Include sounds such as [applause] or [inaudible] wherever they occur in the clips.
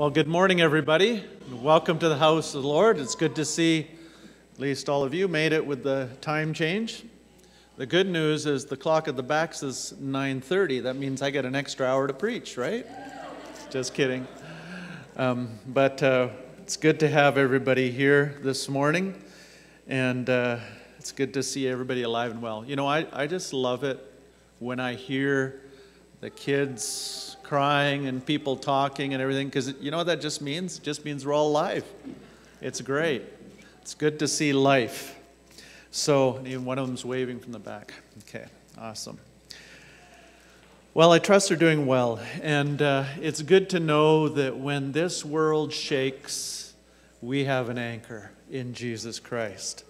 Well, good morning, everybody. Welcome to the house of the Lord. It's good to see at least all of you made it with the time change. The good news is the clock at the back says 9:30. That means I get an extra hour to preach, right? Just kidding. Um, but uh, it's good to have everybody here this morning, and uh, it's good to see everybody alive and well. You know, I, I just love it when I hear the kids crying and people talking and everything, because you know what that just means? It just means we're all alive. It's great. It's good to see life. So, even one of them's waving from the back. Okay, awesome. Well, I trust they're doing well. And uh, it's good to know that when this world shakes, we have an anchor in Jesus Christ.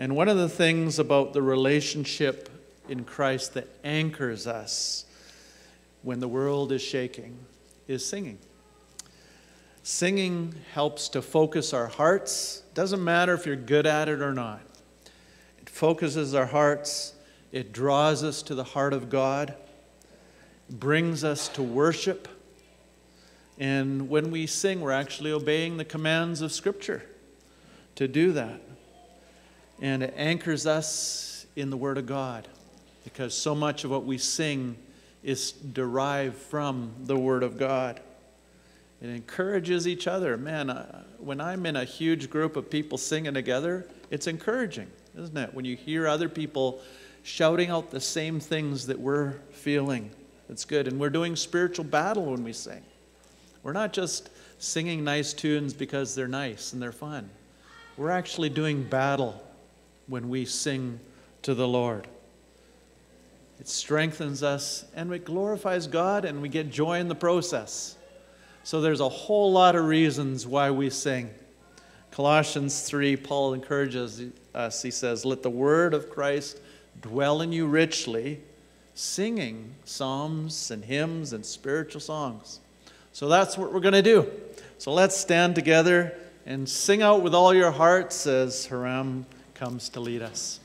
And one of the things about the relationship in Christ that anchors us when the world is shaking is singing. Singing helps to focus our hearts. Doesn't matter if you're good at it or not. It focuses our hearts. It draws us to the heart of God, brings us to worship. And when we sing, we're actually obeying the commands of Scripture to do that. And it anchors us in the Word of God because so much of what we sing is derived from the Word of God. It encourages each other. Man, uh, when I'm in a huge group of people singing together, it's encouraging, isn't it? When you hear other people shouting out the same things that we're feeling, it's good. And we're doing spiritual battle when we sing. We're not just singing nice tunes because they're nice and they're fun. We're actually doing battle when we sing to the Lord. It strengthens us and it glorifies God and we get joy in the process. So there's a whole lot of reasons why we sing. Colossians 3, Paul encourages us. He says, Let the word of Christ dwell in you richly, singing psalms and hymns and spiritual songs. So that's what we're going to do. So let's stand together and sing out with all your hearts as Hiram comes to lead us.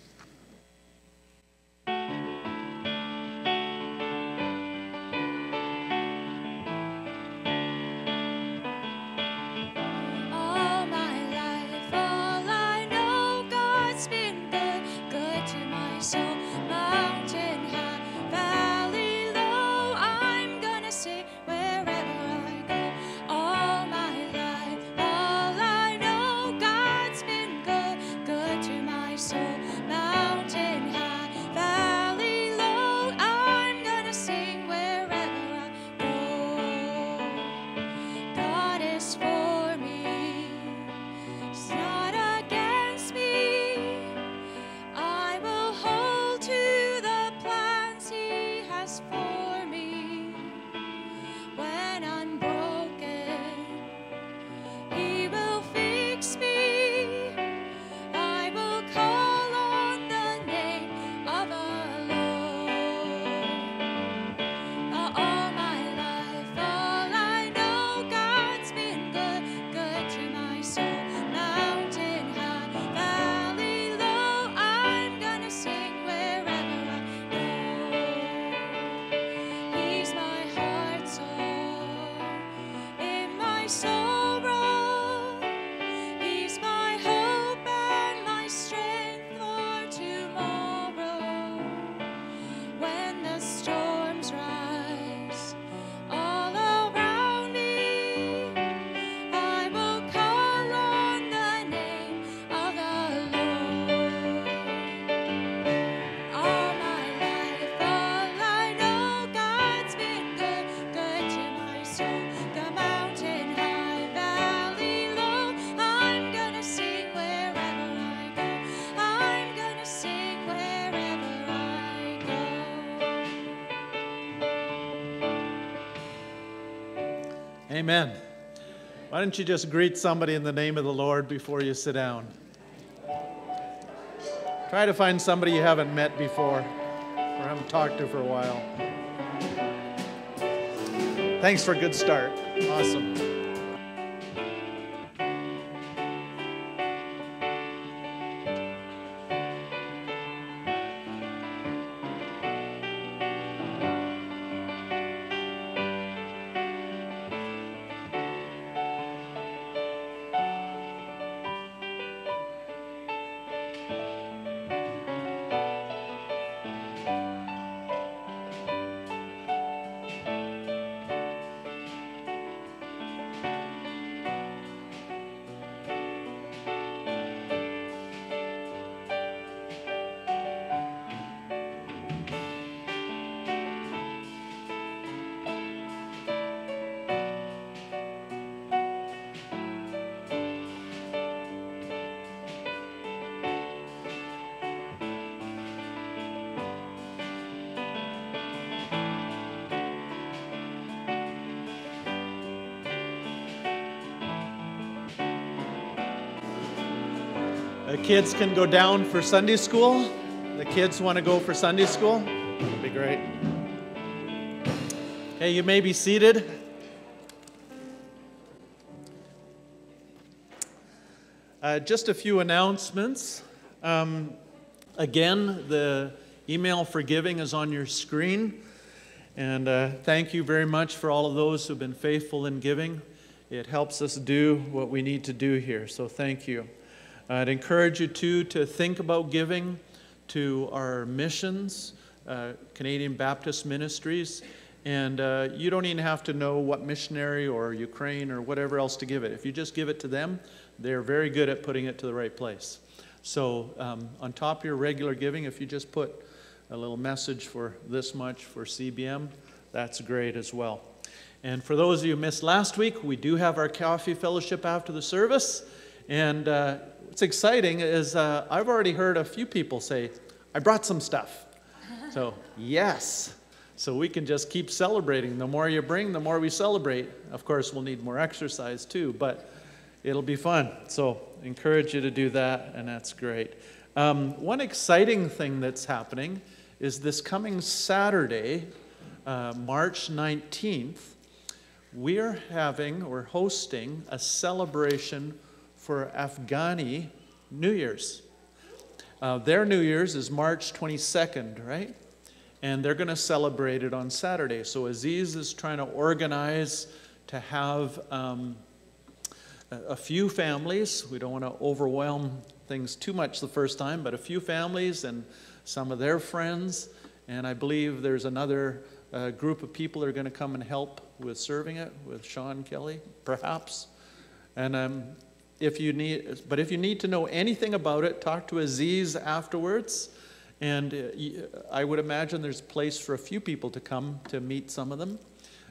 Amen. Why don't you just greet somebody in the name of the Lord before you sit down? Try to find somebody you haven't met before or haven't talked to for a while. Thanks for a good start. Awesome. Kids can go down for Sunday school. The kids want to go for Sunday school. It'll be great. Hey, you may be seated. Uh, just a few announcements. Um, again, the email for giving is on your screen. And uh, thank you very much for all of those who've been faithful in giving. It helps us do what we need to do here. So thank you. I'd encourage you too to think about giving to our missions, uh, Canadian Baptist Ministries. And uh, you don't even have to know what missionary or Ukraine or whatever else to give it. If you just give it to them, they're very good at putting it to the right place. So, um, on top of your regular giving, if you just put a little message for this much for CBM, that's great as well. And for those of you who missed last week, we do have our coffee fellowship after the service. And uh, what's exciting is uh, I've already heard a few people say, I brought some stuff. So, yes. So we can just keep celebrating. The more you bring, the more we celebrate. Of course, we'll need more exercise too, but it'll be fun. So, encourage you to do that, and that's great. Um, one exciting thing that's happening is this coming Saturday, uh, March 19th, we're having or hosting a celebration for Afghani New Year's. Uh, their New Year's is March 22nd, right? And they're going to celebrate it on Saturday. So Aziz is trying to organize to have um, a, few families. We don't want to overwhelm things too much the first time, but a few families and some of their friends. And I believe there's another uh, group of people that are going to come and help with serving it, with Sean Kelly, perhaps. And um, if you need, but if you need to know anything about it, talk to Aziz afterwards. And uh, I would imagine there's place for a few people to come to meet some of them.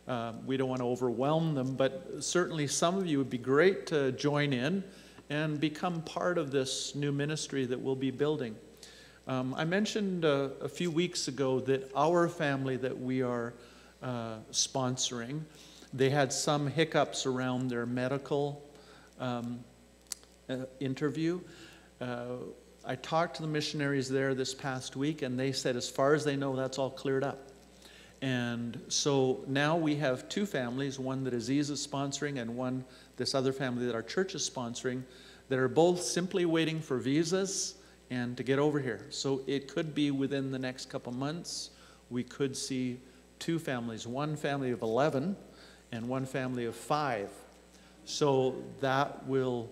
Uh, we don't want to overwhelm them, but certainly some of you would be great to join in and become part of this new ministry that we'll be building. Um, I mentioned uh, a few weeks ago that our family that we are uh, sponsoring, they had some hiccups around their medical um, interview. Uh, I talked to the missionaries there this past week, and they said, as far as they know, that's all cleared up. And so now we have two families, one that Aziz is sponsoring and one, this other family that our church is sponsoring, that are both simply waiting for visas and to get over here. So it could be within the next couple months, we could see two families, one family of 11 and one family of five. So that will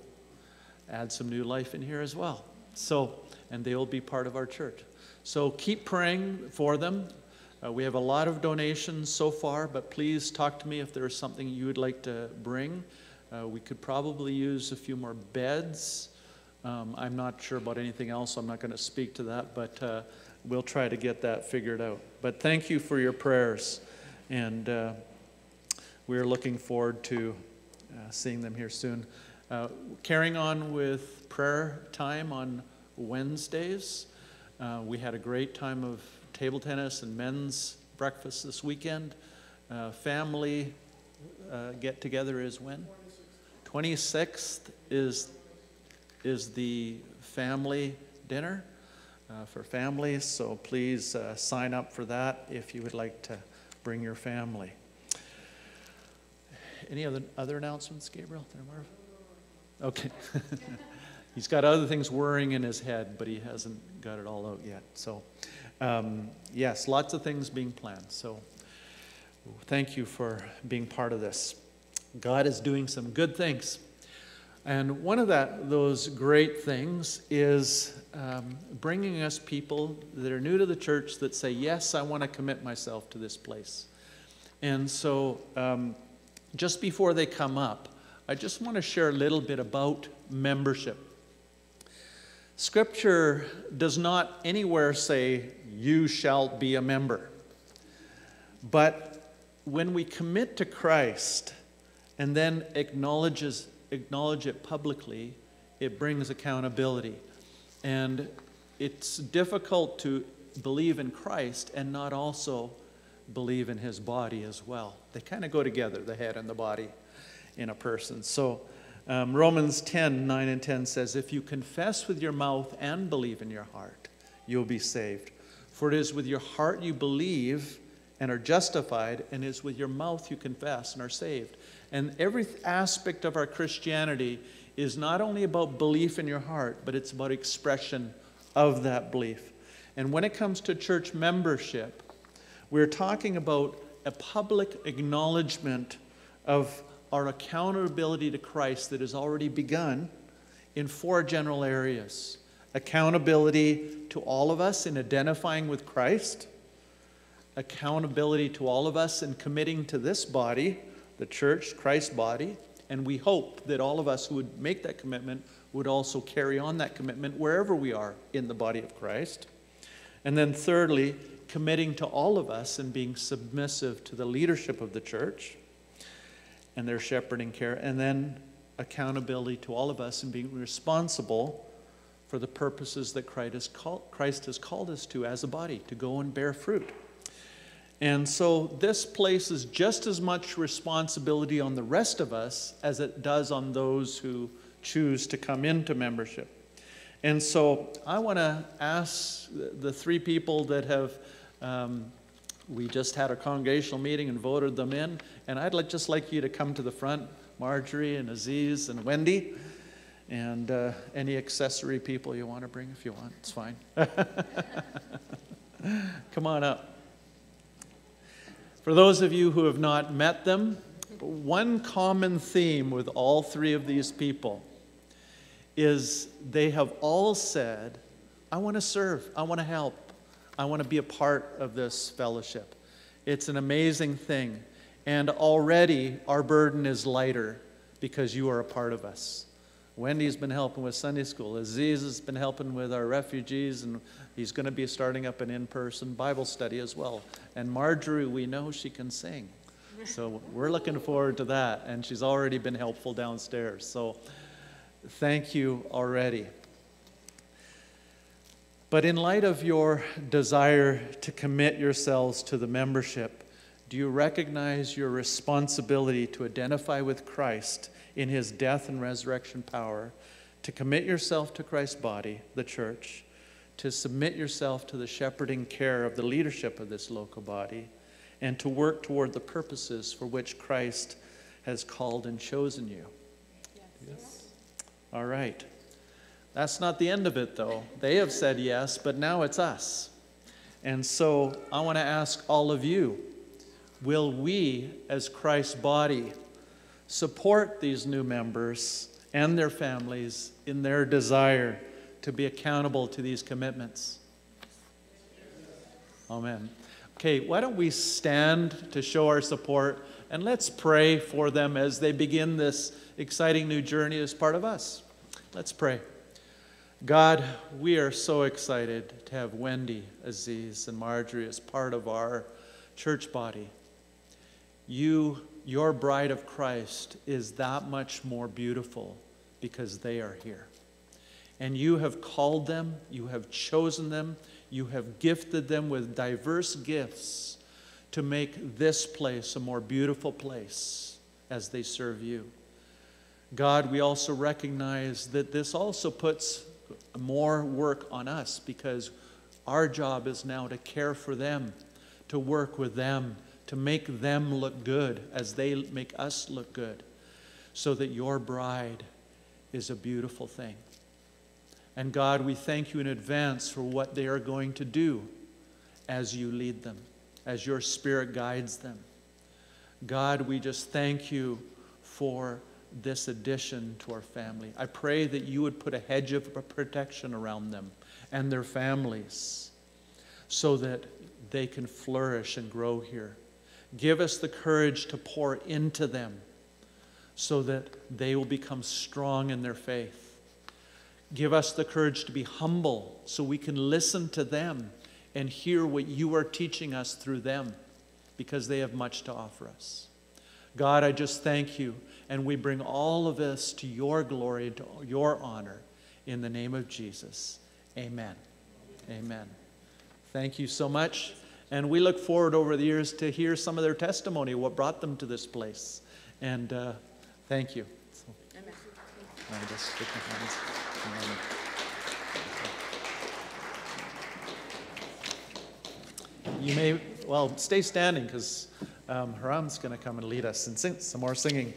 add some new life in here as well. So, and they will be part of our church. So keep praying for them. Uh, we have a lot of donations so far, but please talk to me if there is something you would like to bring. Uh, we could probably use a few more beds. Um, I'm not sure about anything else. I'm not going to speak to that, but uh, we'll try to get that figured out. But thank you for your prayers, and uh, we're looking forward to uh, seeing them here soon. Uh, carrying on with prayer time on Wednesdays. Uh, we had a great time of table tennis and men's breakfast this weekend. Uh, family uh, get together is when? 26th is, is the family dinner uh, for families, so please sign up for that if you would like to bring your family. Any other, other announcements, Gabriel? Okay. [laughs] He's got other things whirring in his head, but he hasn't got it all out yet. So, um, yes, lots of things being planned. So, thank you for being part of this. God is doing some good things. And one of that, those great things is um, bringing us people that are new to the church that say, Yes, I want to commit myself to this place. And so, um, just before they come up, I just want to share a little bit about membership. Scripture does not anywhere say, You shall be a member. But when we commit to Christ and then acknowledges, acknowledge it publicly, it brings accountability. And it's difficult to believe in Christ and not also believe in his body as well. They kind of go together, the head and the body in a person. So Um, Romans 10 9 and 10 says, If you confess with your mouth and believe in your heart, you'll be saved. For it is with your heart you believe and are justified, and it is with your mouth you confess and are saved. And every aspect of our Christianity is not only about belief in your heart, but it's about expression of that belief. And when it comes to church membership, we're talking about a public acknowledgement of our accountability to Christ that has already begun in four general areas. Accountability to all of us in identifying with Christ, accountability to all of us in committing to this body, the church, Christ's body, and we hope that all of us who would make that commitment would also carry on that commitment wherever we are in the body of Christ. And then, thirdly, committing to all of us and being submissive to the leadership of the church and their shepherding care. And then, accountability to all of us and being responsible for the purposes that Christ has, called, Christ has called us to as a body, to go and bear fruit. And so this places just as much responsibility on the rest of us as it does on those who choose to come into membership. And so I want to ask the three people that have, um, we just had a congregational meeting and voted them in, and I'd like, just like you to come to the front, Marjorie and Aziz and Wendy and uh, any accessory people you want to bring if you want. It's fine. [laughs] Come on up. For those of you who have not met them, one common theme with all three of these people is they have all said, I want to serve, I want to help, I want to be a part of this fellowship. It's an amazing thing. And already our burden is lighter because you are a part of us. Wendy's been helping with Sunday school. Aziz has been helping with our refugees, and he's going to be starting up an in person Bible study as well. And Marjorie, we know she can sing. So we're looking forward to that. And she's already been helpful downstairs. So thank you already. But in light of your desire to commit yourselves to the membership, do you recognize your responsibility to identify with Christ? in his death and resurrection power, to commit yourself to Christ's body, the church, to submit yourself to the shepherding care of the leadership of this local body, and to work toward the purposes for which Christ has called and chosen you. Yes. yes. All right. That's not the end of it, though. They have said yes, but now it's us. And so I want to ask all of you will we, as Christ's body, support these new members and their families in their desire to be accountable to these commitments. Amen. Okay, why don't we stand to show our support and let's pray for them as they begin this exciting new journey as part of us. Let's pray. God, we are so excited to have Wendy, Aziz, and Marjorie as part of our church body. You your bride of Christ is that much more beautiful because they are here. And you have called them, you have chosen them, you have gifted them with diverse gifts to make this place a more beautiful place as they serve you. God, we also recognize that this also puts more work on us because our job is now to care for them, to work with them, to make them look good as they make us look good, so that your bride is a beautiful thing. And God, we thank you in advance for what they are going to do as you lead them, as your Spirit guides them. God, we just thank you for this addition to our family. I pray that you would put a hedge of protection around them and their families so that they can flourish and grow here. Give us the courage to pour into them so that they will become strong in their faith. Give us the courage to be humble so we can listen to them and hear what you are teaching us through them because they have much to offer us. God, I just thank you, and we bring all of this to your glory and to your honor in the name of Jesus. Amen. Amen. Thank you so much. And we look forward over the years to hear some of their testimony, what brought them to this place. And uh, thank you. So. Can I just shake hands? And You may, well, stay standing because um, Haram's going to come and lead us and sing some more singing.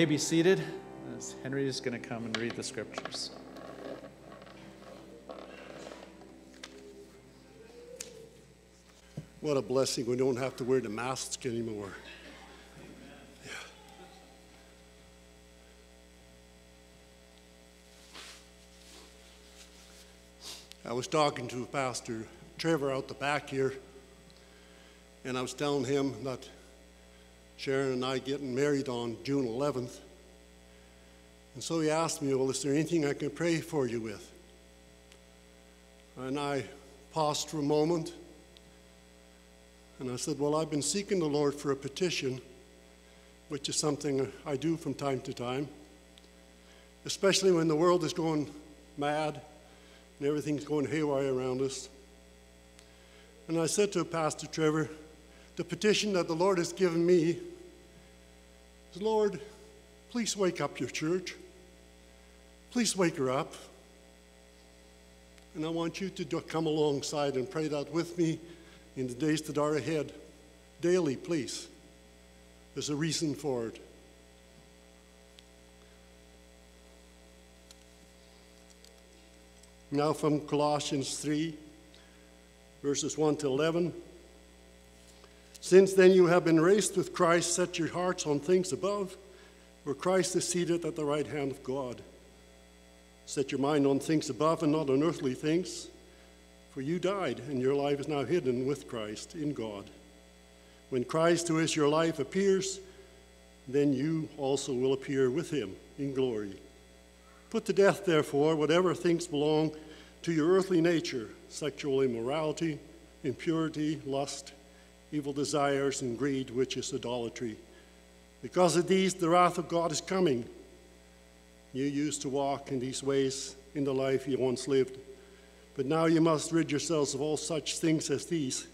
May be seated as Henry is going to come and read the scriptures. What a blessing. We don't have to wear the masks anymore. Yeah. I was talking to Pastor Trevor out the back here, and I was telling him that Sharon and I getting married on June 11th. And so he asked me, Well, is there anything I can pray for you with? And I paused for a moment and I said, Well, I've been seeking the Lord for a petition, which is something I do from time to time, especially when the world is going mad and everything's going haywire around us. And I said to Pastor Trevor, the petition that the Lord has given me is Lord, please wake up your church. Please wake her up. And I want you to come alongside and pray that with me in the days that are ahead. Daily, please. There's a reason for it. Now, from Colossians 3, verses 1 to 11. Since then you have been raised with Christ, set your hearts on things above, where Christ is seated at the right hand of God. Set your mind on things above and not on earthly things. For you died, and your life is now hidden with Christ in God. When Christ, who is your life, appears, then you also will appear with him in glory. Put to death, therefore, whatever things belong to your earthly nature sexual immorality, impurity, lust, evil desires, and greed, which is idolatry. Because of these, the wrath of God is coming. You used to walk in these ways in the life you once lived. But now you must rid yourselves of all such things as these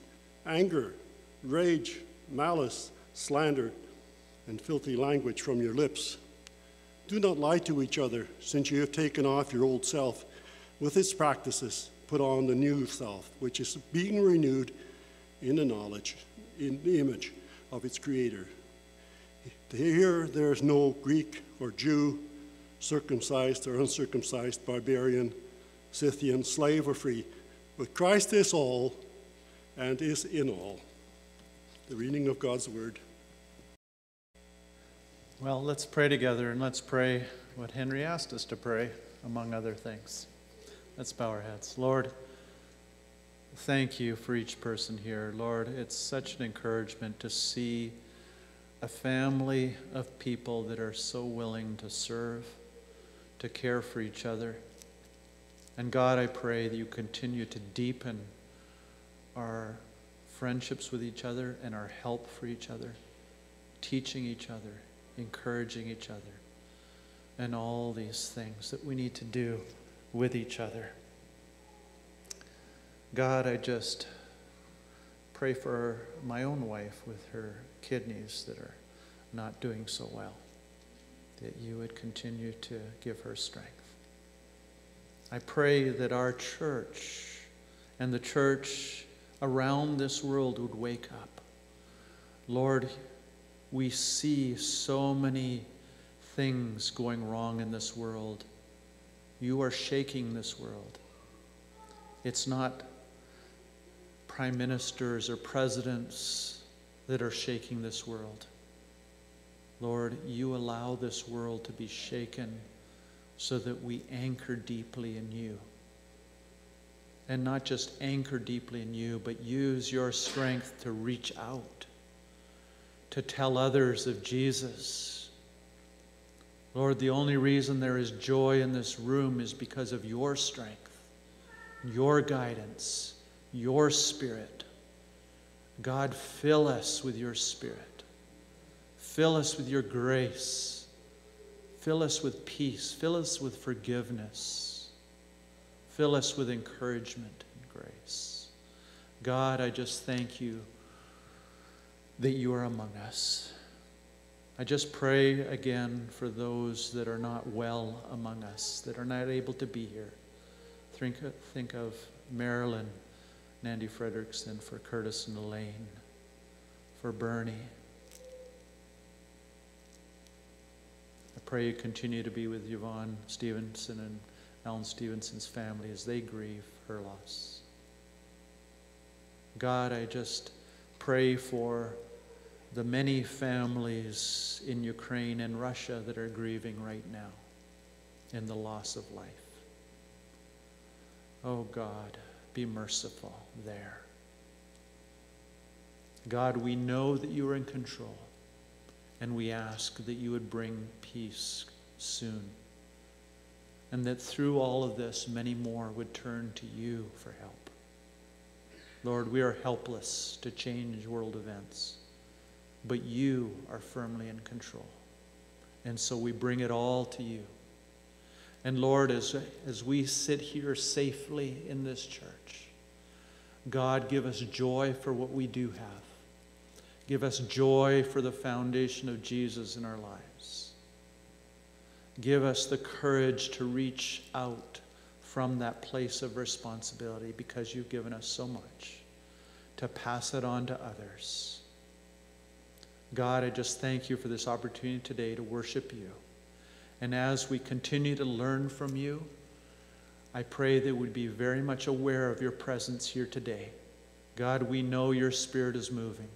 anger, rage, malice, slander, and filthy language from your lips. Do not lie to each other, since you have taken off your old self with its practices, put on the new self, which is being renewed in the knowledge, in the image of its creator. Here there is no Greek or Jew, circumcised or uncircumcised, barbarian Scythian, slave or free, but Christ is all and is in all. The reading of God's word. Well, let's pray together and let's pray what Henry asked us to pray, among other things. Let's bow our heads. Lord, thank you for each person here. Lord, it's such an encouragement to see a family of people that are so willing to serve, to care for each other. And God, I pray that you continue to deepen our friendships with each other and our help for each other, teaching each other, encouraging each other, and all these things that we need to do with each other. God, I just pray for my own wife with her kidneys that are not doing so well, that you would continue to give her strength. I pray that our church and the church around this world would wake up. Lord, we see so many things going wrong in this world. You are shaking this world. It's not prime ministers or presidents that are shaking this world. Lord, you allow this world to be shaken so that we anchor deeply in you. And not just anchor deeply in you, but use your strength to reach out, to tell others of Jesus. Lord, the only reason there is joy in this room is because of your strength, your guidance, your spirit. God, fill us with your spirit. Fill us with your grace. Fill us with peace. Fill us with forgiveness. Fill us with encouragement and grace. God, I just thank you that you are among us. I just pray again for those that are not well among us, that are not able to be here. Think, think of Marilyn, Andy Frederickson, for Curtis and Elaine, for Bernie, I pray you continue to be with Yvonne Stevenson and Alan Stevenson's family as they grieve her loss. God, I just pray for the many families in Ukraine and Russia that are grieving right now in the loss of life. Oh God, be merciful there. God, we know that you are in control, and we ask that you would bring peace soon, and that through all of this, many more would turn to you for help. Lord, we are helpless to change world events, but you are firmly in control. And so we bring it all to you. And Lord, as, as we sit here safely in this church, God, give us joy for what we do have. Give us joy for the foundation of Jesus in our lives. Give us the courage to reach out from that place of responsibility because you've given us so much to pass it on to others. God, I just thank you for this opportunity today to worship you. And as we continue to learn from you, I pray that we'd be very much aware of your presence here today. God, we know your spirit is moving.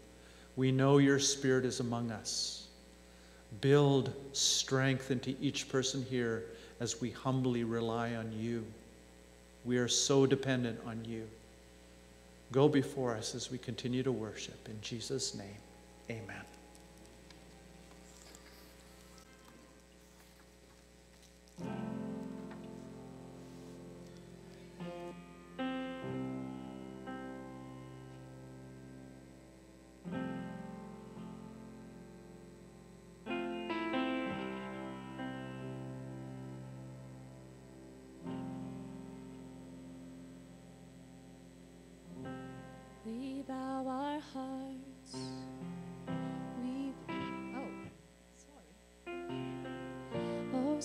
We know your spirit is among us. Build strength into each person here as we humbly rely on you. We are so dependent on you. Go before us as we continue to worship. In Jesus' name, amen. We bow our hearts. We oh, sorry. Oh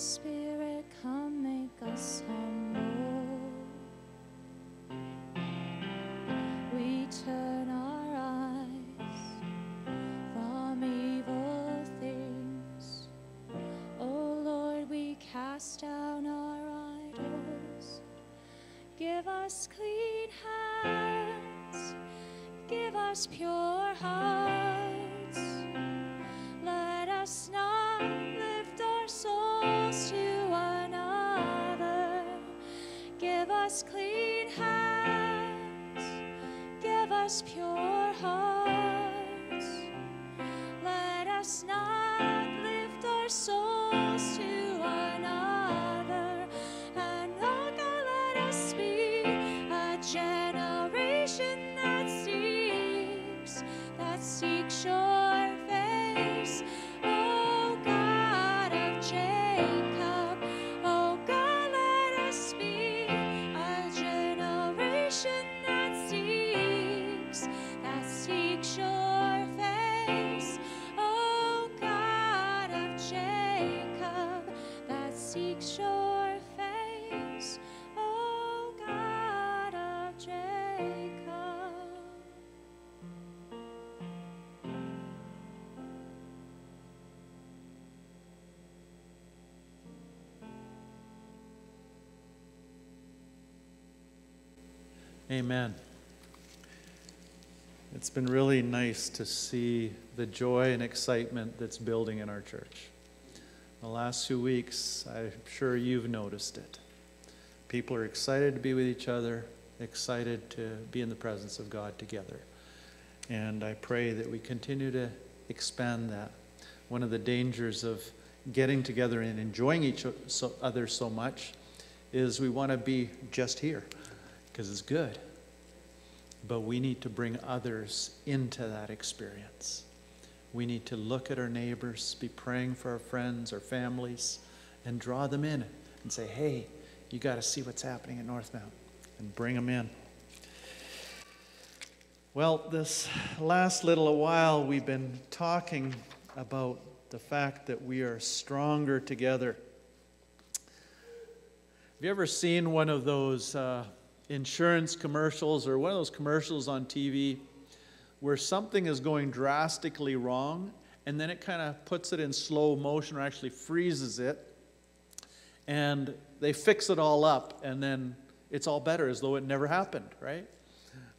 pure hearts. Let us not lift our souls to us clean hands. Give us pure hearts. Let us not Amen. It's been really nice to see the joy and excitement that's building in our church. The last few weeks, I'm sure you've noticed it. People are excited to be with each other, excited to be in the presence of God together. And I pray that we continue to expand that. One of the dangers of getting together and enjoying each other so much is we want to be just here because it's good. But we need to bring others into that experience. We need to look at our neighbors, be praying for our friends, our families, and draw them in and say, hey, you got to see what's happening at Northmount and bring them in. Well, this last little while, we've been talking about the fact that we are stronger together. Have you ever seen one of those uh, insurance commercials or one of those commercials on TV where something is going drastically wrong and then it kind of puts it in slow motion or actually freezes it. And they fix it all up, and then it's all better as though it never happened, right?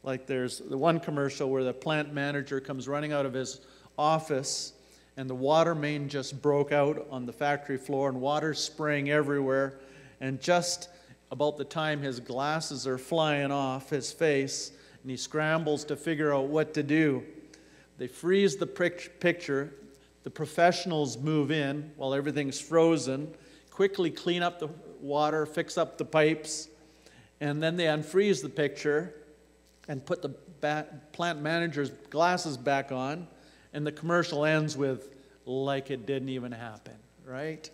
Like there's the one commercial where the plant manager comes running out of his office and the water main just broke out on the factory floor and water's spraying everywhere. And just about the time his glasses are flying off his face and he scrambles to figure out what to do, they freeze the picture. The professionals move in while everything's frozen, quickly clean up the water, fix up the pipes, and then they unfreeze the picture and put the plant manager's glasses back on, and the commercial ends with, like it didn't even happen, right?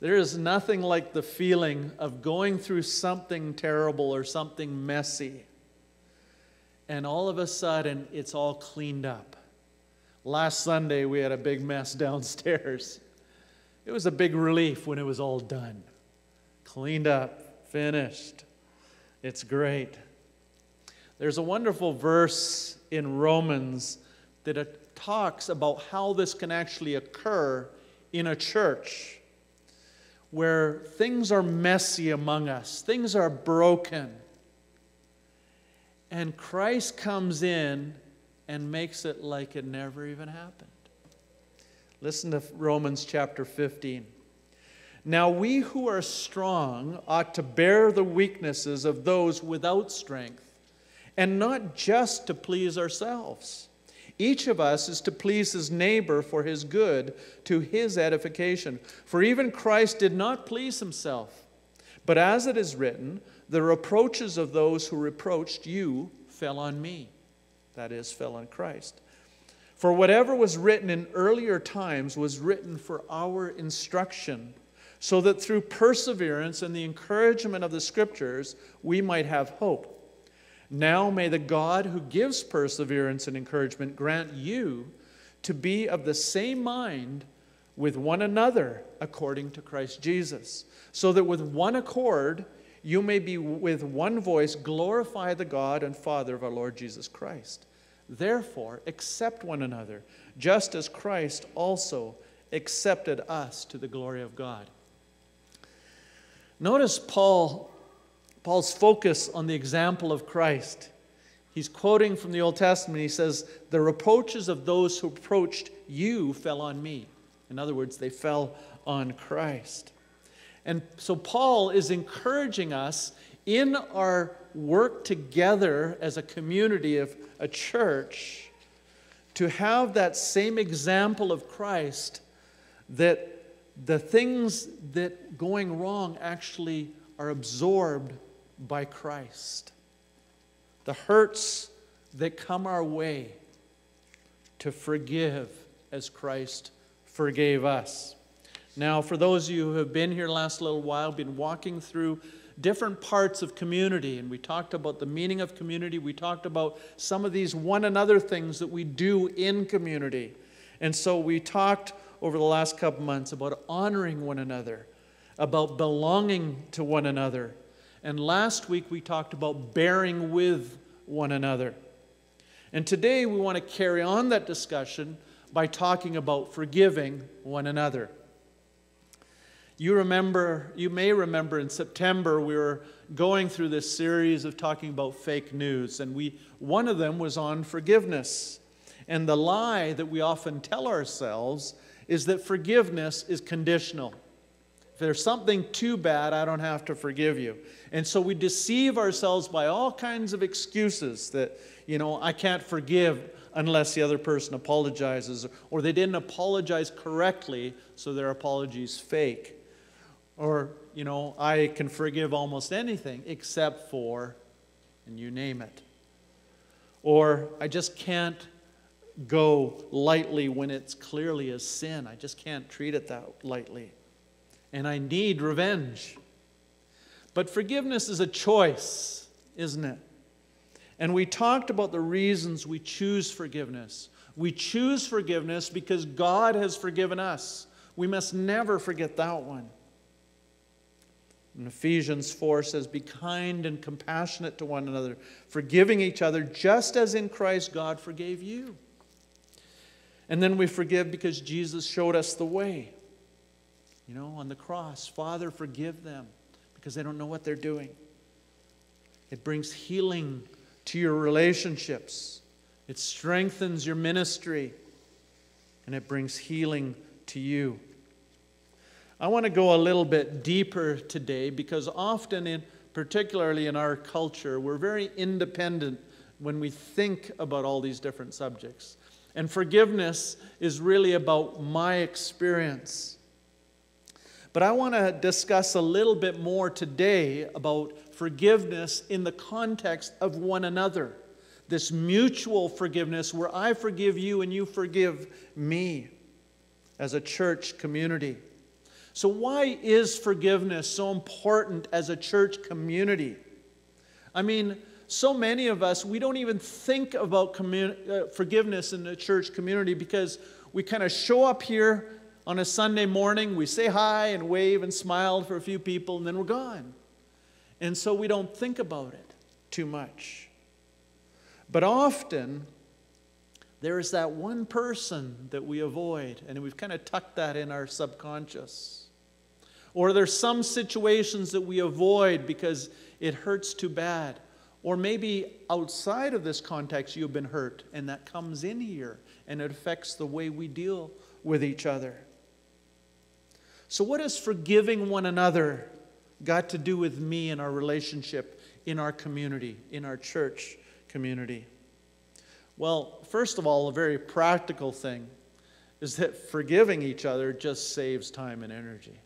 There is nothing like the feeling of going through something terrible or something messy, and all of a sudden it's all cleaned up. Last Sunday, we had a big mess [laughs] downstairs. It was a big relief when it was all done, cleaned up, finished. It's great. There's a wonderful verse in Romans that uh, talks about how this can actually occur in a church where things are messy among us, things are broken. And Christ comes in and makes it like it never even happened. Listen to Romans chapter 15. Now, we who are strong ought to bear the weaknesses of those without strength, and not just to please ourselves. Each of us is to please his neighbor for his good, to his edification. For even Christ did not please himself. But as it is written, the reproaches of those who reproached you fell on me. That is, fell on Christ. For whatever was written in earlier times was written for our instruction so that through perseverance and the encouragement of the Scriptures we might have hope. Now may the God who gives perseverance and encouragement grant you to be of the same mind with one another according to Christ Jesus, so that with one accord you may be with one voice glorify the God and Father of our Lord Jesus Christ. Therefore, accept one another, just as Christ also accepted us to the glory of God. Notice Paul, Paul's focus on the example of Christ. He's quoting from the Old Testament. He says, The reproaches of those who approached you fell on me. In other words, they fell on Christ. And so Paul is encouraging us in our work together as a community of a church to have that same example of Christ that the things that going wrong actually are absorbed by Christ. The hurts that come our way to forgive as Christ forgave us. Now, for those of you who have been here last little while, been walking through different parts of community, and we talked about the meaning of community. We talked about some of these one another things that we do in community. And so we talked over the last couple months about honoring one another, about belonging to one another. And last week we talked about bearing with one another. And today we want to carry on that discussion by talking about forgiving one another. You remember, you may remember in September we were going through this series of talking about fake news, and we one of them was on forgiveness. And the lie that we often tell ourselves is that forgiveness is conditional. If there's something too bad, I don't have to forgive you. And so we deceive ourselves by all kinds of excuses that, you know, I can't forgive unless the other person apologizes, or they didn't apologize correctly, so their apology's fake. Or, you know, I can forgive almost anything except for, and you name it. Or I just can't go lightly when it's clearly a sin. I just can't treat it that lightly. And I need revenge. But forgiveness is a choice, isn't it? And we talked about the reasons we choose forgiveness. We choose forgiveness because God has forgiven us. We must never forget that one. And Ephesians 4 says, Be kind and compassionate to one another, forgiving each other, just as in Christ God forgave you. And then we forgive because Jesus showed us the way. You know, on the cross, Father, forgive them because they don't know what they're doing. It brings healing to your relationships, it strengthens your ministry, and it brings healing to you. I want to go a little bit deeper today because often, in, particularly in our culture, we're very independent when we think about all these different subjects. And forgiveness is really about my experience. But I want to discuss a little bit more today about forgiveness in the context of one another. This mutual forgiveness where I forgive you and you forgive me as a church community. So, why is forgiveness so important as a church community? I mean, so many of us, we don't even think about commun- uh, forgiveness in the church community because we kind of show up here on a Sunday morning, we say hi and wave and smile for a few people, and then we're gone. And so we don't think about it too much. But often, there is that one person that we avoid, and we've kind of tucked that in our subconscious. Or there's some situations that we avoid because it hurts too bad. Or maybe outside of this context, you've been hurt, and that comes in here, and it affects the way we deal with each other. So, what has forgiving one another got to do with me and our relationship in our community, in our church community? Well, first of all, a very practical thing is that forgiving each other just saves time and energy.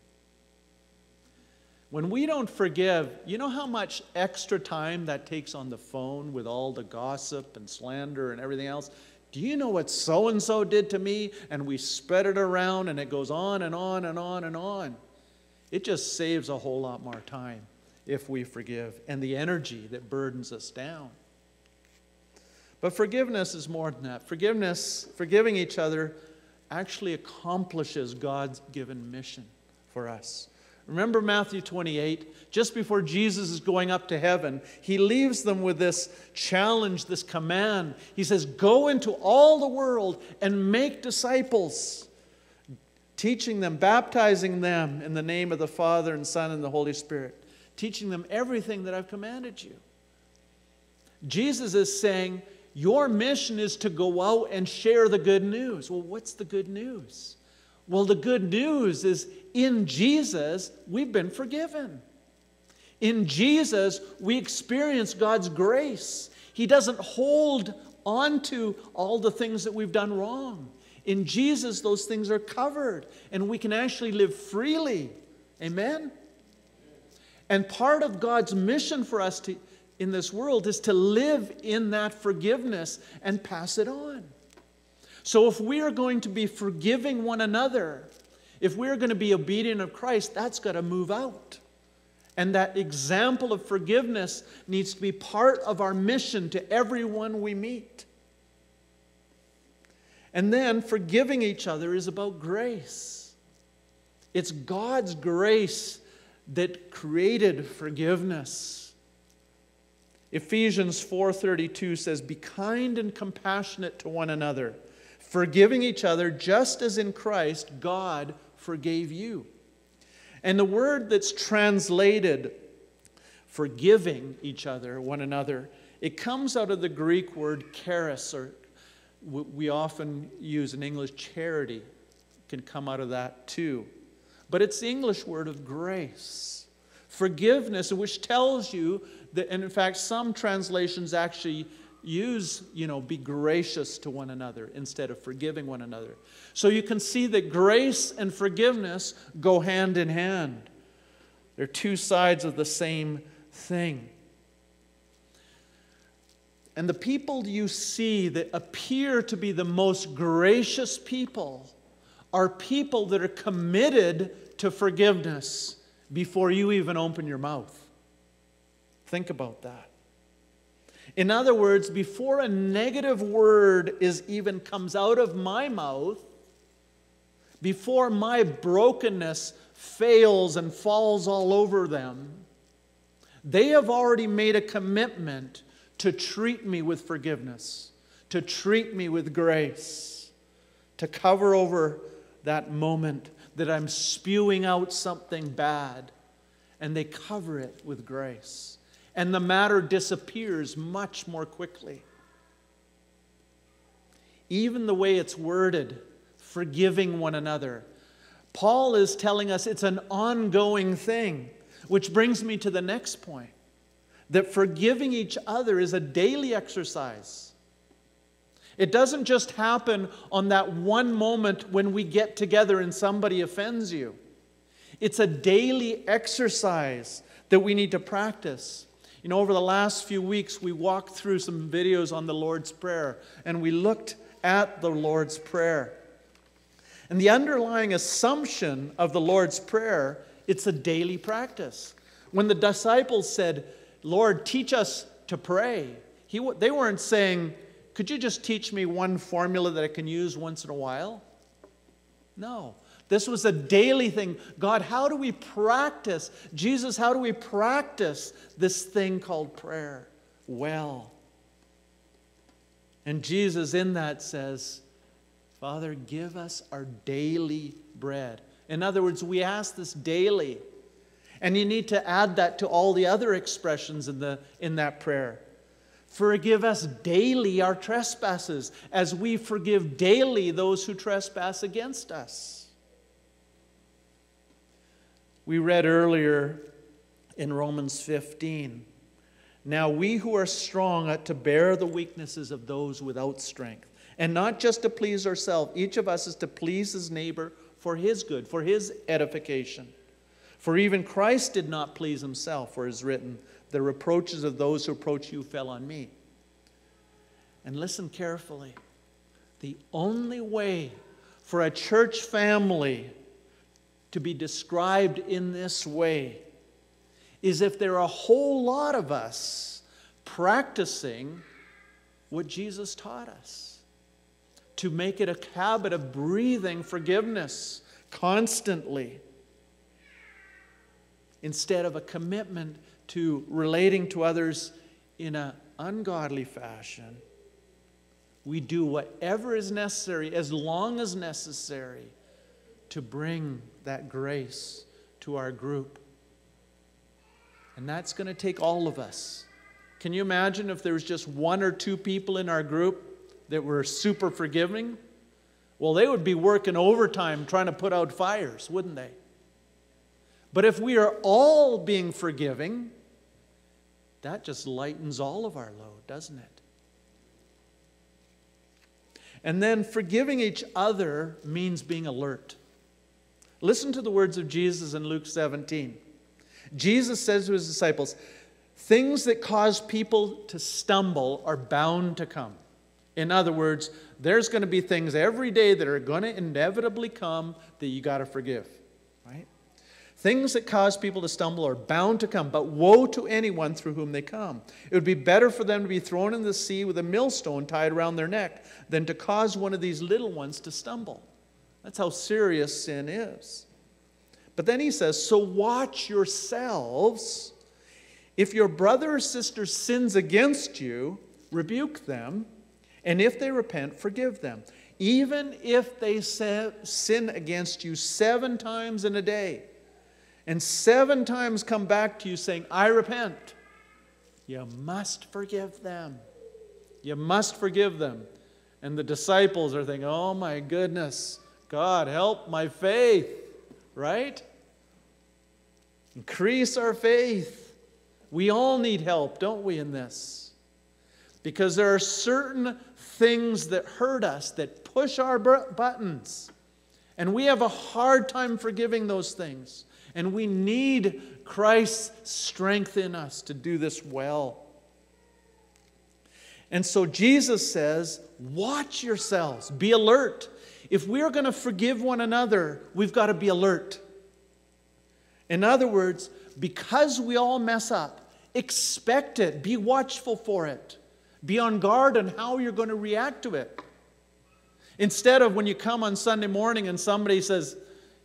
When we don't forgive, you know how much extra time that takes on the phone with all the gossip and slander and everything else? Do you know what so and so did to me? And we spread it around and it goes on and on and on and on. It just saves a whole lot more time if we forgive and the energy that burdens us down. But forgiveness is more than that. Forgiveness, forgiving each other, actually accomplishes God's given mission for us. Remember Matthew 28? Just before Jesus is going up to heaven, he leaves them with this challenge, this command. He says, Go into all the world and make disciples, teaching them, baptizing them in the name of the Father and Son and the Holy Spirit, teaching them everything that I've commanded you. Jesus is saying, Your mission is to go out and share the good news. Well, what's the good news? Well, the good news is in Jesus, we've been forgiven. In Jesus, we experience God's grace. He doesn't hold on to all the things that we've done wrong. In Jesus, those things are covered, and we can actually live freely. Amen? And part of God's mission for us to, in this world is to live in that forgiveness and pass it on. So, if we are going to be forgiving one another, if we're going to be obedient of Christ, that's got to move out. And that example of forgiveness needs to be part of our mission to everyone we meet. And then forgiving each other is about grace. It's God's grace that created forgiveness. Ephesians 4:32 says be kind and compassionate to one another forgiving each other just as in Christ God forgave you. And the word that's translated forgiving each other, one another, it comes out of the Greek word charis, or we often use in English charity, can come out of that too. But it's the English word of grace. Forgiveness, which tells you that, and in fact, some translations actually use, you know, be gracious to one another instead of forgiving one another. So you can see that grace and forgiveness go hand in hand. They're two sides of the same thing. And the people you see that appear to be the most gracious people are people that are committed to forgiveness before you even open your mouth. Think about that. In other words, before a negative word is even comes out of my mouth, before my brokenness fails and falls all over them, they have already made a commitment to treat me with forgiveness, to treat me with grace, to cover over that moment that I'm spewing out something bad, and they cover it with grace. And the matter disappears much more quickly. Even the way it's worded, forgiving one another. Paul is telling us it's an ongoing thing, which brings me to the next point that forgiving each other is a daily exercise. It doesn't just happen on that one moment when we get together and somebody offends you. It's a daily exercise that we need to practice. You know, over the last few weeks, we walked through some videos on the Lord's Prayer and we looked at the Lord's Prayer. And the underlying assumption of the Lord's Prayer, it's a daily practice. When the disciples said, Lord, teach us to pray, he, they weren't saying, could you just teach me one formula that I can use once in a while? No. This was a daily thing. God, how do we practice? Jesus, how do we practice this thing called prayer? Well. And Jesus, in that, says, Father, give us our daily bread. In other words, we ask this daily. And you need to add that to all the other expressions in, the, in that prayer. Forgive us daily our trespasses, as we forgive daily those who trespass against us. We read earlier in Romans 15 Now we who are strong ought to bear the weaknesses of those without strength, and not just to please ourselves. Each of us is to please his neighbor for his good, for his edification. For even Christ did not please himself, for it is written, the reproaches of those who approach you fell on me. And listen carefully. The only way for a church family to be described in this way is if there are a whole lot of us practicing what Jesus taught us. To make it a habit of breathing forgiveness constantly instead of a commitment to relating to others in an ungodly fashion. We do whatever is necessary, as long as necessary, to bring that grace to our group. And that's going to take all of us. Can you imagine if there was just one or two people in our group that were super forgiving? Well, they would be working overtime trying to put out fires, wouldn't they? But if we are all being forgiving, that just lightens all of our load, doesn't it? And then forgiving each other means being alert. Listen to the words of Jesus in Luke 17. Jesus says to his disciples, Things that cause people to stumble are bound to come. In other words, there's going to be things every day that are going to inevitably come that you got to forgive. Right? Things that cause people to stumble are bound to come, but woe to anyone through whom they come. It would be better for them to be thrown in the sea with a millstone tied around their neck than to cause one of these little ones to stumble. That's how serious sin is. But then he says, So watch yourselves. If your brother or sister sins against you, rebuke them, and if they repent, forgive them. Even if they sin against you seven times in a day, and seven times come back to you saying, I repent, you must forgive them. You must forgive them. And the disciples are thinking, oh my goodness, God, help my faith, right? Increase our faith. We all need help, don't we, in this? Because there are certain things that hurt us, that push our buttons. And we have a hard time forgiving those things. And we need Christ's strength in us to do this well. And so Jesus says, Watch yourselves, be alert. If we're going to forgive one another, we've got to be alert. In other words, because we all mess up, expect it, be watchful for it, be on guard on how you're going to react to it. Instead of when you come on Sunday morning and somebody says,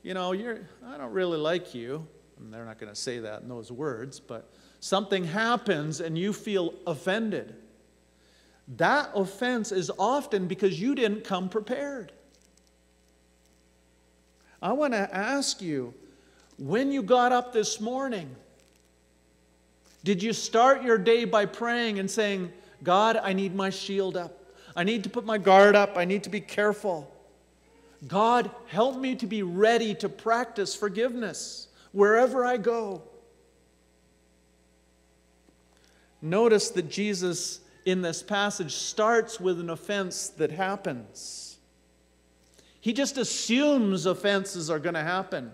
you know, you're, I don't really like you. And they're not going to say that in those words, but something happens and you feel offended. That offense is often because you didn't come prepared. I want to ask you when you got up this morning, did you start your day by praying and saying, God, I need my shield up? I need to put my guard up. I need to be careful. God, help me to be ready to practice forgiveness wherever I go. Notice that Jesus in this passage starts with an offense that happens. He just assumes offenses are going to happen.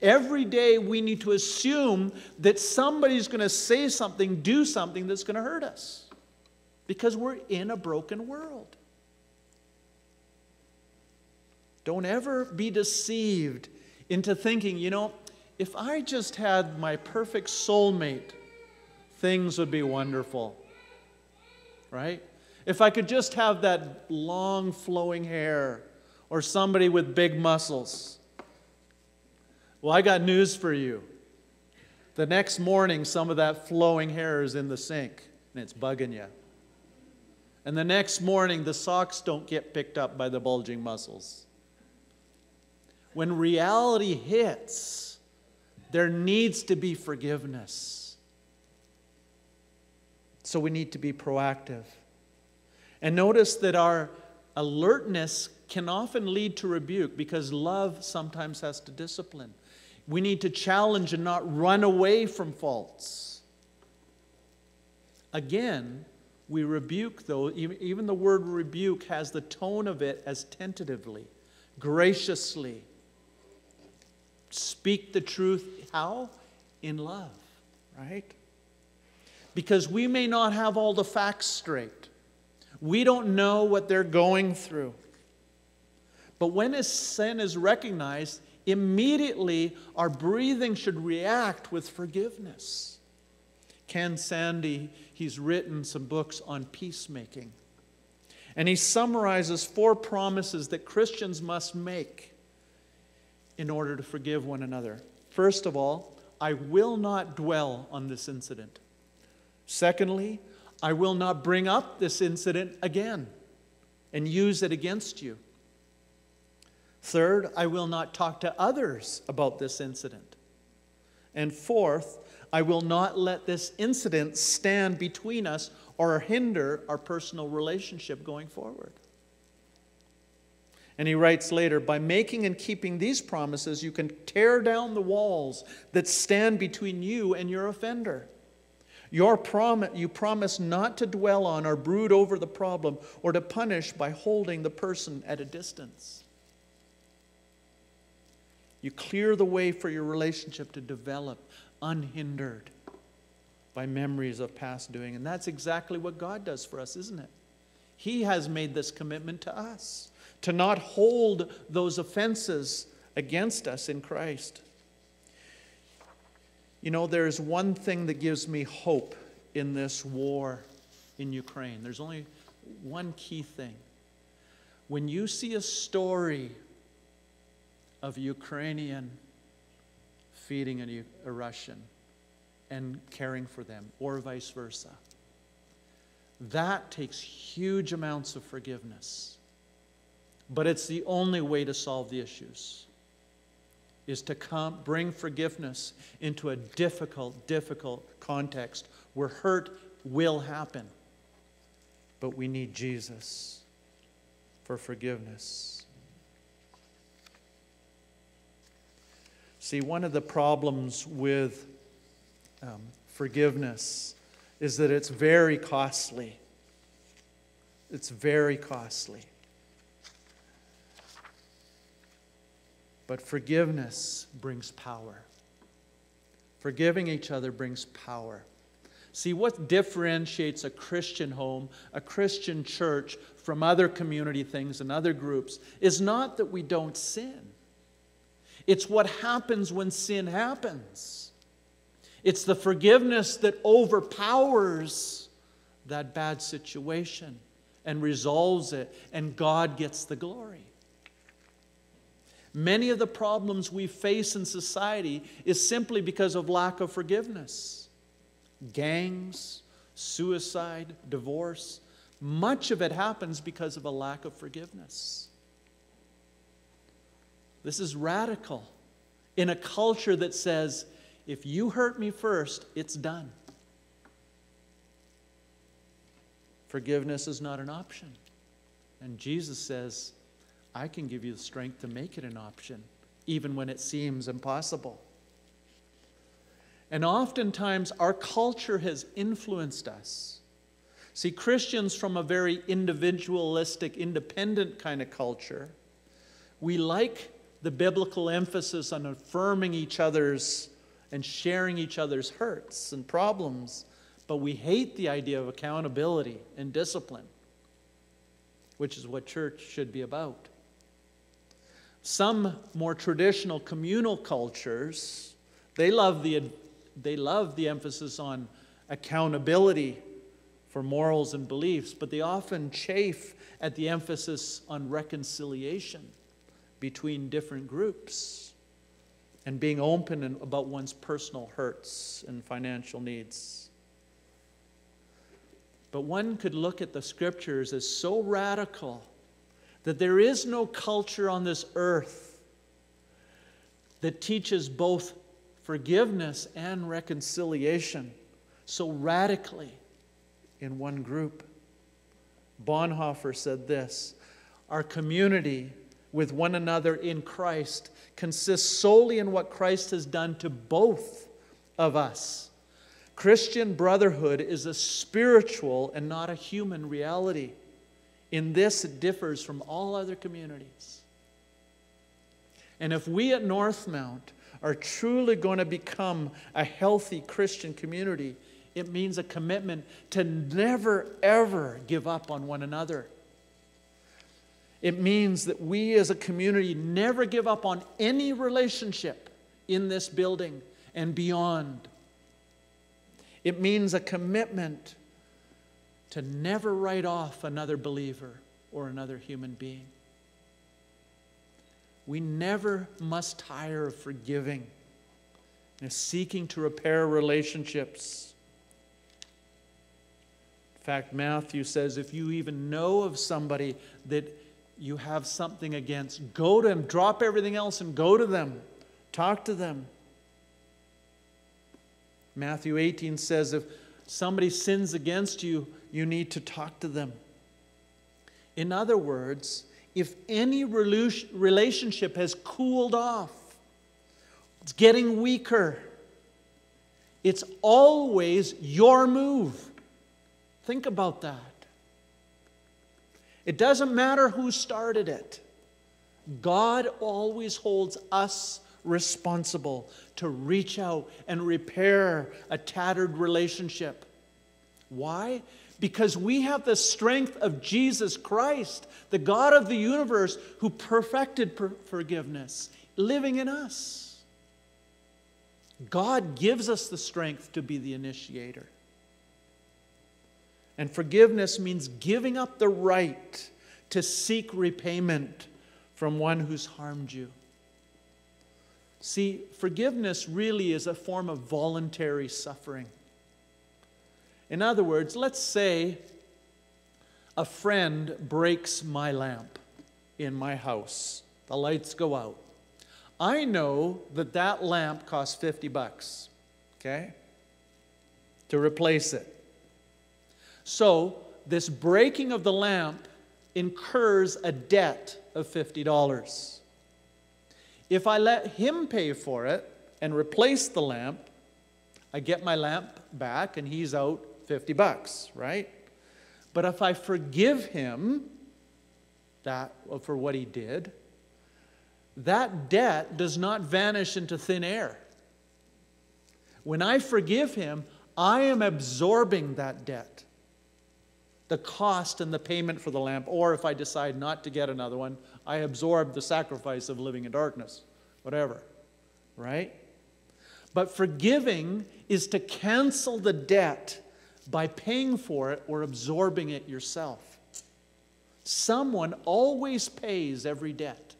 Every day we need to assume that somebody's going to say something, do something that's going to hurt us because we're in a broken world. Don't ever be deceived into thinking, you know, if I just had my perfect soulmate, things would be wonderful. Right? If I could just have that long flowing hair or somebody with big muscles. Well, I got news for you. The next morning, some of that flowing hair is in the sink and it's bugging you. And the next morning, the socks don't get picked up by the bulging muscles. When reality hits, there needs to be forgiveness. So we need to be proactive. And notice that our alertness can often lead to rebuke because love sometimes has to discipline. We need to challenge and not run away from faults. Again, we rebuke, though, even the word rebuke has the tone of it as tentatively, graciously. Speak the truth. How? In love, right? Because we may not have all the facts straight. We don't know what they're going through. But when a sin is recognized, immediately our breathing should react with forgiveness. Ken Sande, he's written some books on peacemaking. And he summarizes four promises that Christians must make in order to forgive one another. First of all, I will not dwell on this incident. Secondly, I will not bring up this incident again and use it against you. Third, I will not talk to others about this incident. And fourth, I will not let this incident stand between us or hinder our personal relationship going forward. And he writes later by making and keeping these promises, you can tear down the walls that stand between you and your offender. Your prom- you promise not to dwell on or brood over the problem or to punish by holding the person at a distance. You clear the way for your relationship to develop unhindered by memories of past doing. And that's exactly what God does for us, isn't it? He has made this commitment to us to not hold those offenses against us in Christ. You know, there's one thing that gives me hope in this war in Ukraine. There's only one key thing. When you see a story of Ukrainian feeding a, a Russian and caring for them, or vice versa. That takes huge amounts of forgiveness. But it's the only way to solve the issues is to come, bring forgiveness into a difficult, difficult context where hurt will happen. But we need Jesus for forgiveness. See, one of the problems with um, forgiveness is that it's very costly. It's very costly. But forgiveness brings power. Forgiving each other brings power. See, what differentiates a Christian home, a Christian church, from other community things and other groups is not that we don't sin. It's what happens when sin happens. It's the forgiveness that overpowers that bad situation and resolves it, and God gets the glory. Many of the problems we face in society is simply because of lack of forgiveness. Gangs, suicide, divorce, much of it happens because of a lack of forgiveness. This is radical in a culture that says, if you hurt me first, it's done. Forgiveness is not an option. And Jesus says, I can give you the strength to make it an option, even when it seems impossible. And oftentimes, our culture has influenced us. See, Christians from a very individualistic, independent kind of culture, we like the biblical emphasis on affirming each other's and sharing each other's hurts and problems, but we hate the idea of accountability and discipline, which is what church should be about. Some more traditional communal cultures, they love the, they love the emphasis on accountability for morals and beliefs, but they often chafe at the emphasis on reconciliation between different groups and being open about one's personal hurts and financial needs. But one could look at the scriptures as so radical that there is no culture on this earth that teaches both forgiveness and reconciliation so radically in one group. Bonhoeffer said this Our community with one another in Christ consists solely in what Christ has done to both of us. Christian brotherhood is a spiritual and not a human reality. In this, it differs from all other communities. And if we at Northmount are truly going to become a healthy Christian community, it means a commitment to never, ever give up on one another. It means that we as a community never give up on any relationship in this building and beyond. It means a commitment to never write off another believer or another human being. We never must tire of forgiving and seeking to repair relationships. In fact, Matthew says if you even know of somebody that you have something against, go to them, drop everything else and go to them, talk to them. Matthew 18 says if somebody sins against you, you need to talk to them. In other words, if any relationship has cooled off, it's getting weaker, it's always your move. Think about that. It doesn't matter who started it. God always holds us responsible to reach out and repair a tattered relationship. Why? Because we have the strength of Jesus Christ, the God of the universe, who perfected per- forgiveness, living in us. God gives us the strength to be the initiator. And forgiveness means giving up the right to seek repayment from one who's harmed you. See, forgiveness really is a form of voluntary suffering. In other words, let's say a friend breaks my lamp in my house. The lights go out. I know that that lamp costs 50 bucks, okay, to replace it. So, this breaking of the lamp incurs a debt of $50. If I let him pay for it and replace the lamp, I get my lamp back and he's out 50 bucks, right? But if I forgive him that uh, for what he did, that debt does not vanish into thin air. When I forgive him, I am absorbing that debt the cost and the payment for the lamp, or if I decide not to get another one, I absorb the sacrifice of living in darkness, whatever, right? But forgiving is to cancel the debt by paying for it or absorbing it yourself. Someone always pays every debt.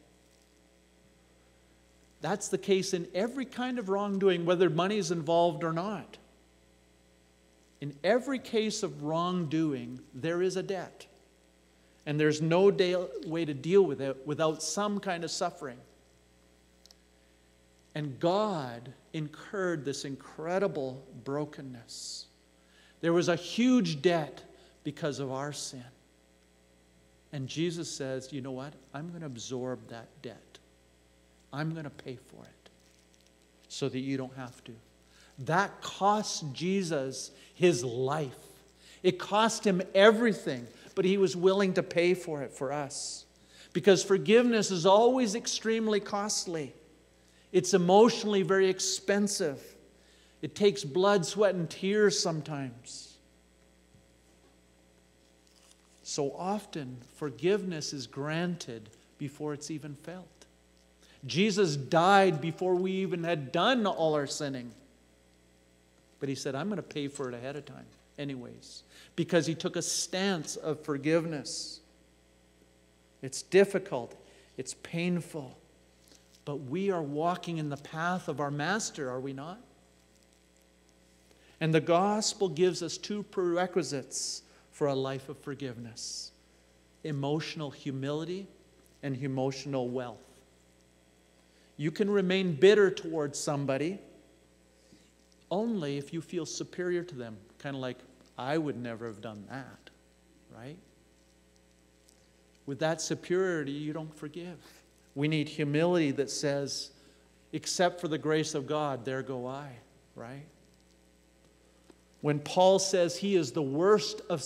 That's the case in every kind of wrongdoing, whether money is involved or not. In every case of wrongdoing, there is a debt. And there's no way to deal with it without some kind of suffering. And God incurred this incredible brokenness. There was a huge debt because of our sin. And Jesus says, you know what? I'm going to absorb that debt. I'm going to pay for it so that you don't have to. That cost Jesus his life. It cost him everything, but he was willing to pay for it for us. Because forgiveness is always extremely costly, it's emotionally very expensive. It takes blood, sweat, and tears sometimes. So often, forgiveness is granted before it's even felt. Jesus died before we even had done all our sinning. But he said, I'm going to pay for it ahead of time, anyways, because he took a stance of forgiveness. It's difficult, it's painful, but we are walking in the path of our Master, are we not? And the gospel gives us two prerequisites for a life of forgiveness emotional humility and emotional wealth. You can remain bitter towards somebody only if you feel superior to them, kind of like, I would never have done that, right? With that superiority, you don't forgive. We need humility that says, except for the grace of God, there go I, right? When Paul says he is the worst of,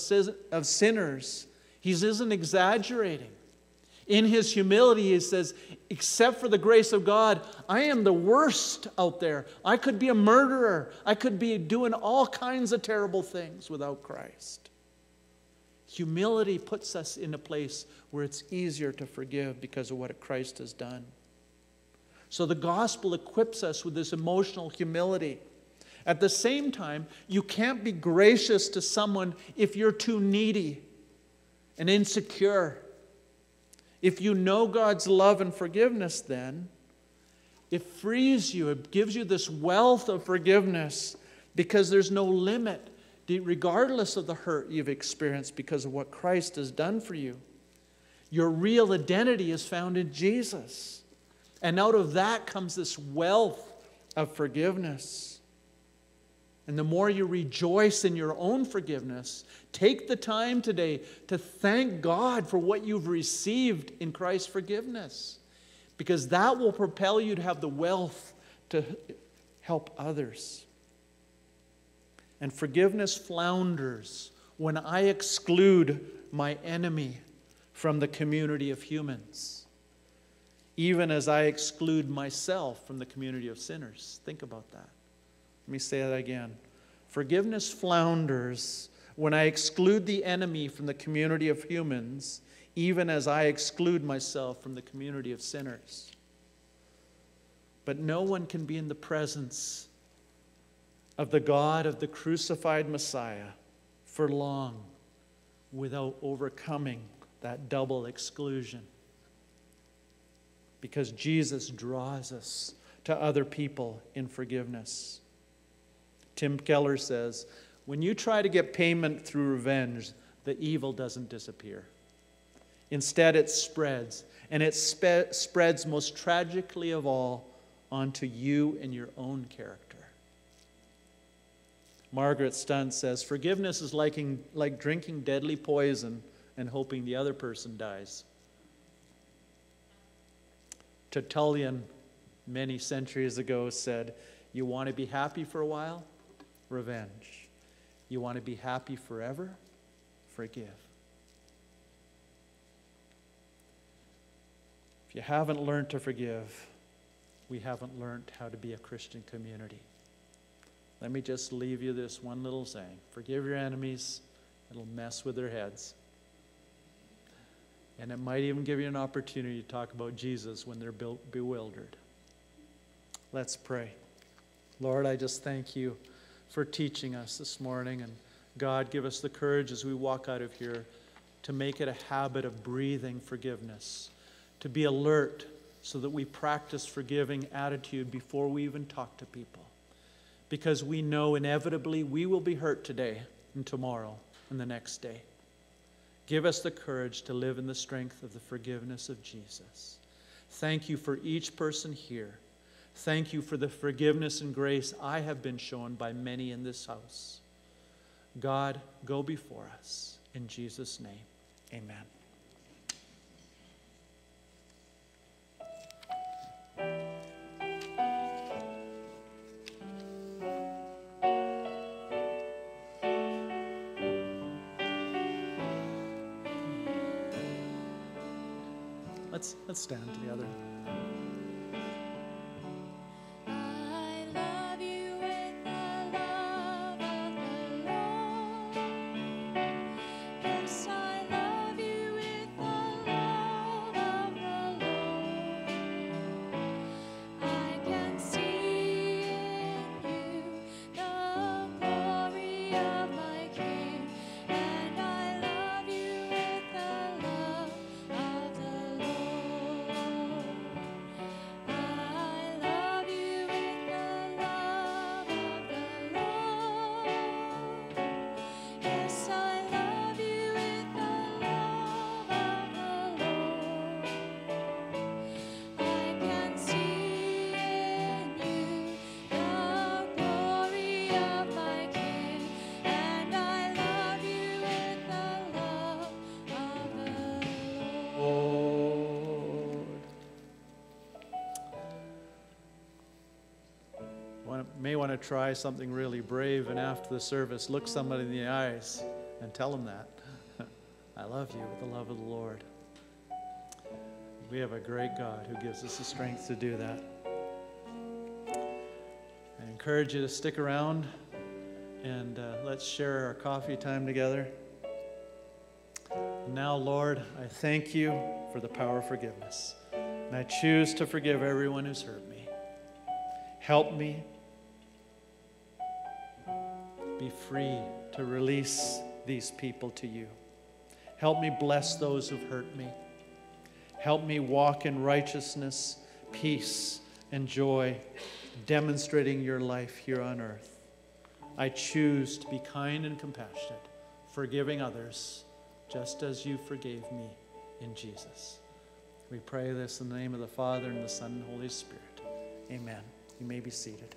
of sinners, he isn't exaggerating. In his humility, he says, Except for the grace of God, I am the worst out there. I could be a murderer. I could be doing all kinds of terrible things without Christ. Humility puts us in a place where it's easier to forgive because of what Christ has done. So the gospel equips us with this emotional humility. At the same time, you can't be gracious to someone if you're too needy and insecure if you know God's love and forgiveness, then it frees you, it gives you this wealth of forgiveness because there's no limit, regardless of the hurt you've experienced because of what Christ has done for you. Your real identity is found in Jesus. And out of that comes this wealth of forgiveness. And the more you rejoice in your own forgiveness, take the time today to thank God for what you've received in Christ's forgiveness, because that will propel you to have the wealth to help others. And forgiveness flounders when I exclude my enemy from the community of humans, even as I exclude myself from the community of sinners. Think about that. Let me say that again. Forgiveness flounders when I exclude the enemy from the community of humans, even as I exclude myself from the community of sinners. But no one can be in the presence of the God of the crucified Messiah for long without overcoming that double exclusion. Because Jesus draws us to other people in forgiveness. Tim Keller says, when you try to get payment through revenge, the evil doesn't disappear. Instead, it spreads, and it spe- spreads most tragically of all onto you and your own character. Margaret Stunt says, Forgiveness is like, like drinking deadly poison and hoping the other person dies. Tertullian, many centuries ago, said, You want to be happy for a while? Revenge. You want to be happy forever? Forgive. If you haven't learned to forgive, we haven't learned how to be a Christian community. Let me just leave you this one little saying forgive your enemies, it'll mess with their heads. And it might even give you an opportunity to talk about Jesus when they're bewildered. Let's pray. Lord, I just thank you for teaching us this morning. And God, give us the courage as we walk out of here to make it a habit of breathing forgiveness, to be alert so that we practice forgiving attitude before we even talk to people. Because we know inevitably we will be hurt today and tomorrow and the next day. Give us the courage to live in the strength of the forgiveness of Jesus. Thank you for each person here. Thank you for the forgiveness and grace I have been shown by many in this house. God, go before us. In Jesus' name, amen. Let's, let's stand together. May want to try something really brave, and after the service, look somebody in the eyes and tell them that. [laughs] I love you with the love of the Lord. We have a great God who gives us the strength to do that. I encourage you to stick around and uh, let's share our coffee time together. Now, Lord, I thank you for the power of forgiveness. And I choose to forgive everyone who's hurt me. Help me be free to release these people to you. Help me bless those who've hurt me. Help me walk in righteousness, peace, and joy, demonstrating your life here on earth. I choose to be kind and compassionate, forgiving others just as you forgave me in Jesus. We pray this in the name of the Father, and the Son, and the Holy Spirit. Amen. You may be seated.